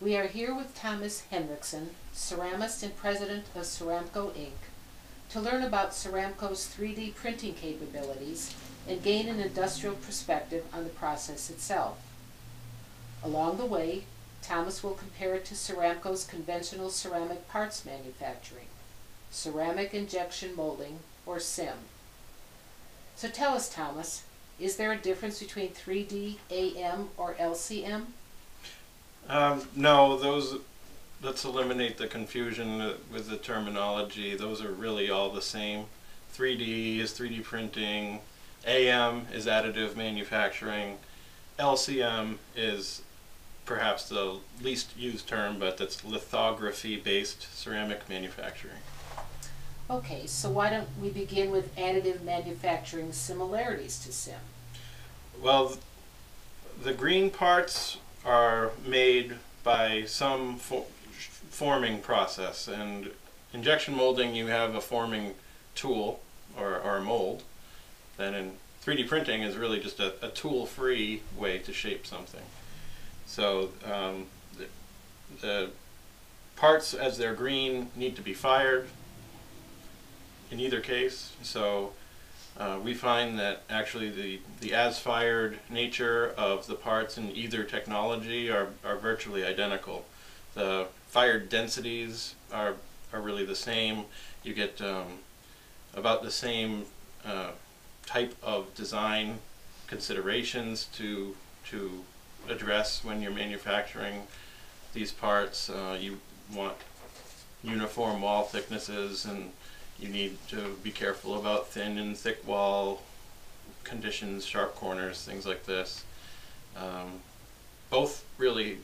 We are here with Thomas Henriksen, ceramist and president of Ceramco Inc., to learn about Ceramco's 3D printing capabilities and gain an industrial perspective on the process itself. Along the way, Thomas will compare it to Ceramco's conventional ceramic parts manufacturing, ceramic injection molding, or CIM. So tell us, Thomas, is there a difference between 3D, AM, or LCM? Um, no, those, let's eliminate the confusion with the terminology. Those are really all the same. 3D is 3D printing, AM is additive manufacturing, LCM is perhaps the least used term, but that's lithography based ceramic manufacturing. Okay, so why don't we begin with additive manufacturing similarities to CIM? Well, the green parts are made by some fo- forming process, and injection molding you have a forming tool or, or a mold. Then in 3D printing is really just a, a tool-free way to shape something. So um, the, the parts as they're green need to be fired in either case. So uh, we find that actually the, the as fired nature of the parts in either technology are, are virtually identical. The fired densities are, are really the same. You get um, about the same uh, type of design considerations to, to address when you're manufacturing these parts. Uh, you want uniform wall thicknesses and you need to be careful about thin and thick wall conditions, sharp corners, things like this. Um, both really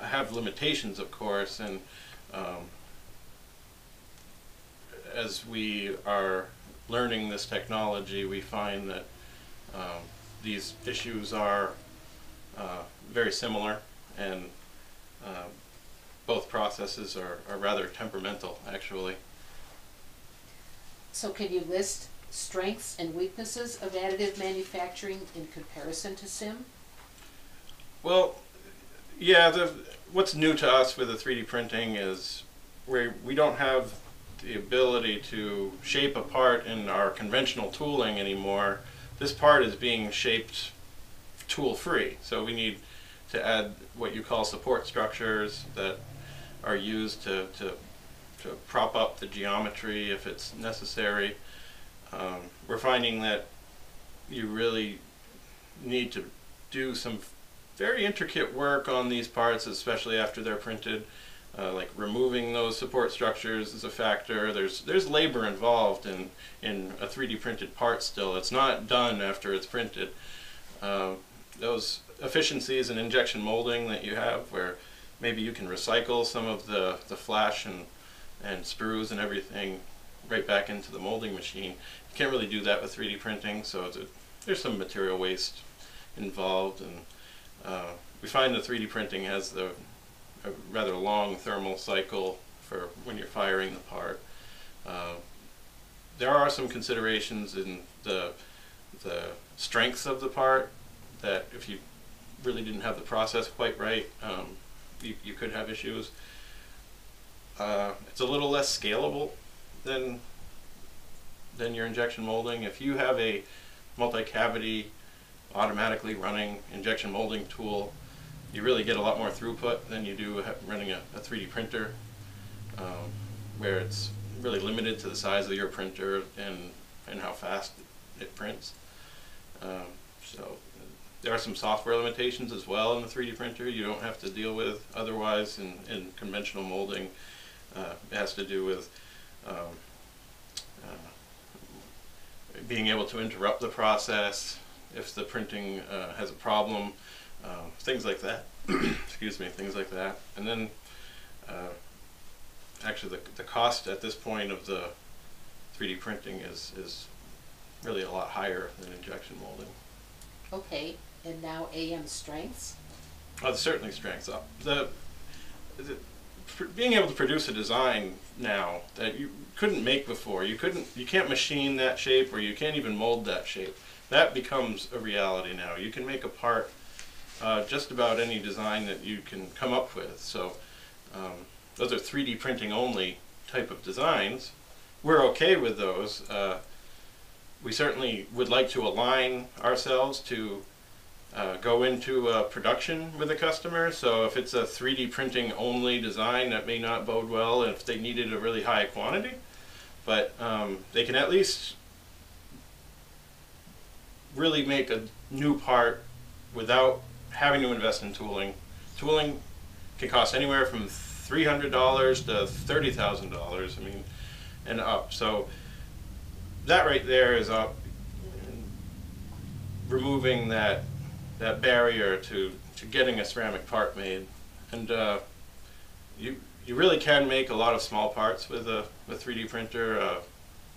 have limitations, of course, and um, as we are learning this technology, we find that um, these issues are uh, very similar, and uh, both processes are, are rather temperamental, actually. So can you list strengths and weaknesses of additive manufacturing in comparison to CIM? Well, yeah. The what's new to us with the 3D printing is we we don't have the ability to shape a part in our conventional tooling anymore. This part is being shaped tool free, so we need to add what you call support structures that are used to, to prop up the geometry if it's necessary. Um, we're finding that you really need to do some very intricate work on these parts, especially after they're printed. Uh, like removing those support structures is a factor. There's there's labor involved in in a 3D printed part. Still, it's not done after it's printed. Uh, those efficiencies in injection molding that you have, where maybe you can recycle some of the the flash and and sprues and everything right back into the molding machine. You can't really do that with 3D printing, so a, there's some material waste involved, and uh, we find that 3D printing has the a rather long thermal cycle for when you're firing the part. Uh, there are some considerations in the the strength of the part that if you really didn't have the process quite right, um, you, you could have issues. Uh, it's a little less scalable than than your injection molding. If you have a multi-cavity automatically running injection molding tool, you really get a lot more throughput than you do running a, a 3D printer, um, where it's really limited to the size of your printer and and how fast it prints. Um, so there are some software limitations as well in the 3D printer you don't have to deal with otherwise in, in conventional molding. Uh, it has to do with um, uh, being able to interrupt the process if the printing uh, has a problem, um, things like that. Excuse me, things like that. And then uh, actually the, the cost at this point of the 3D printing is, is really a lot higher than injection molding. Okay, and now AM strengths? Oh, certainly strengths up. The, the being able to produce a design now that you couldn't make before, you couldn't, you can't machine that shape or you can't even mold that shape. That becomes a reality now. You can make a part uh, just about any design that you can come up with. So um, those are 3D printing only type of designs. We're okay with those. Uh, we certainly would like to align ourselves to uh, go into uh, production with a customer. So if it's a 3D printing only design, that may not bode well if they needed a really high quantity. But um, they can at least really make a new part without having to invest in tooling. Tooling can cost anywhere from $300 to $30,000, I mean, and up. So that right there is up, removing that that barrier to, to getting a ceramic part made. And uh, you, you really can make a lot of small parts with a, a 3D printer. Uh,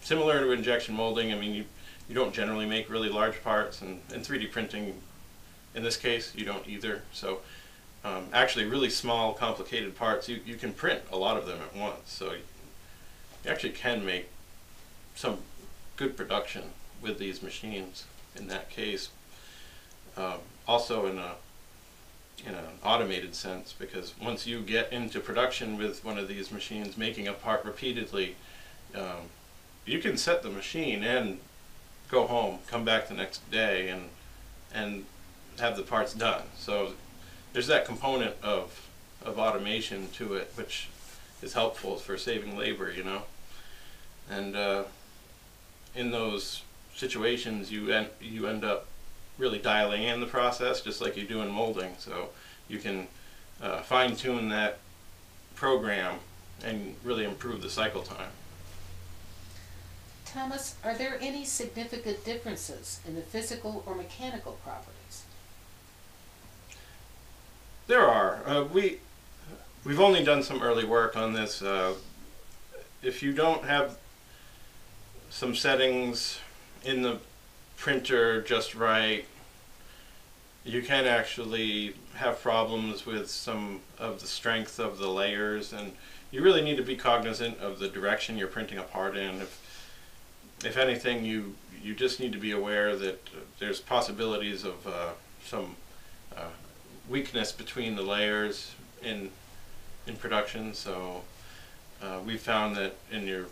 similar to injection molding, I mean, you, you don't generally make really large parts, and, and 3D printing, in this case, you don't either. So um, actually really small, complicated parts, you, you can print a lot of them at once. So you, you actually can make some good production with these machines in that case um, also in a in an automated sense because once you get into production with one of these machines making a part repeatedly um, you can set the machine and go home come back the next day and and have the parts done. So there's that component of of automation to it which is helpful for saving labor you know? And uh, in those situations you end you end up really dialing in the process just like you do in molding. So you can uh, fine tune that program and really improve the cycle time. Thomas, are there any significant differences in the physical or mechanical properties? There are. Uh, we we've only done some early work on this. Uh, if you don't have some settings in the printer just right, you can actually have problems with some of the strength of the layers and you really need to be cognizant of the direction you're printing a part in. If, if anything, you, you just need to be aware that there's possibilities of uh, some uh, weakness between the layers in, in production. So uh, we found that in your,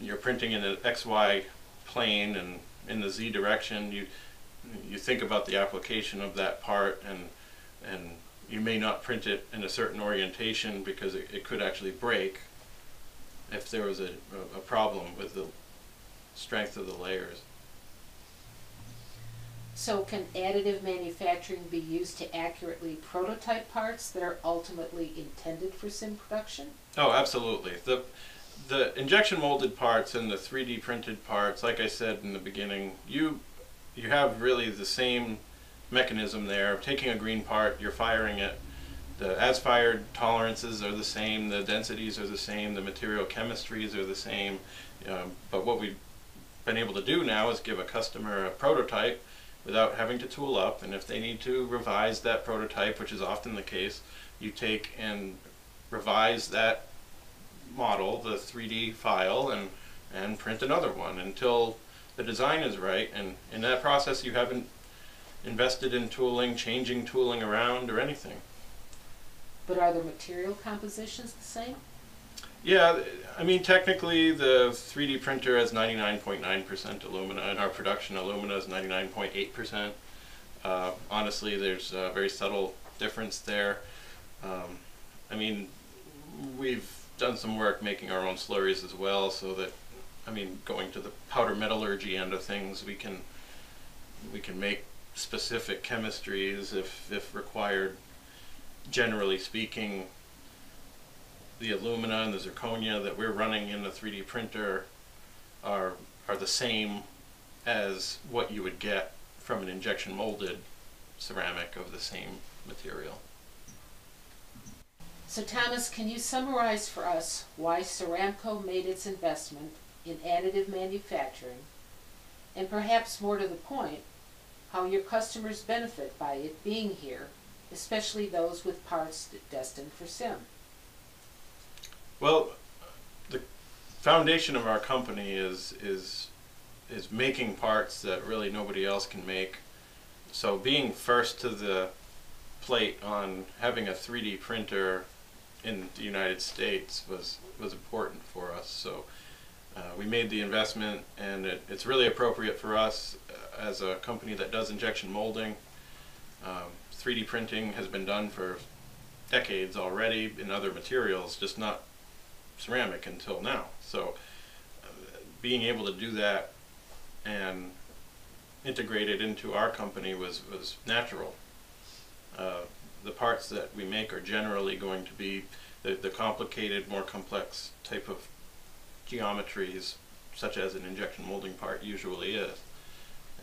you're printing in an XY plane and in the Z direction, you you think about the application of that part and and you may not print it in a certain orientation because it, it could actually break if there was a, a problem with the strength of the layers. So can additive manufacturing be used to accurately prototype parts that are ultimately intended for CIM production? Oh, absolutely. The the injection molded parts and the 3D printed parts, like I said in the beginning, you you have really the same mechanism there. Taking a green part, you're firing it. The as fired tolerances are the same, the densities are the same, the material chemistries are the same. Um, but what we've been able to do now is give a customer a prototype without having to tool up. And if they need to revise that prototype, which is often the case, you take and revise that model, the 3D file, and, and print another one until the design is right, and in that process you haven't invested in tooling, changing tooling around, or anything. But are the material compositions the same? Yeah, I mean technically the 3D printer has 99.9% alumina, and our production alumina is 99.8%. Uh, honestly, there's a very subtle difference there. Um, I mean, we've done some work making our own slurries as well, so that I mean, going to the powder metallurgy end of things, we can we can make specific chemistries if if required. Generally speaking, the alumina and the zirconia that we're running in the 3D printer are are the same as what you would get from an injection molded ceramic of the same material. So Thomas, can you summarize for us why Ceramco made its investment in additive manufacturing, and perhaps more to the point, how your customers benefit by it being here, especially those with parts destined for CIM. Well, the foundation of our company is is is making parts that really nobody else can make. So being first to the plate on having a 3D printer in the United States was was important for us. So uh, we made the investment, and it, it's really appropriate for us uh, as a company that does injection molding. Um, 3D printing has been done for decades already in other materials, just not ceramic until now. So uh, being able to do that and integrate it into our company was, was natural. Uh, the parts that we make are generally going to be the, the complicated, more complex type of geometries, such as an injection molding part usually is.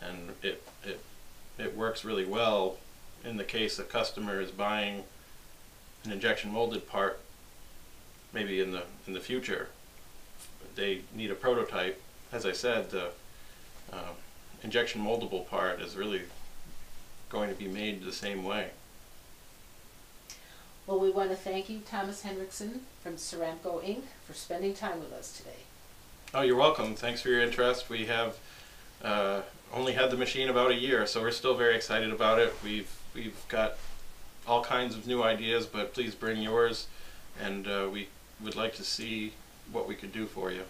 And it, it, it works really well in the case a customer is buying an injection molded part maybe in the in the future. They need a prototype. As I said the uh, injection moldable part is really going to be made the same way Well, we want to thank you, Thomas Henriksen from Ceramco Inc., for spending time with us today. oh you're welcome thanks for your interest we have uh, only had the machine about a year so we're still very excited about it we've we've got all kinds of new ideas but please bring yours and uh, we would like to see what we could do for you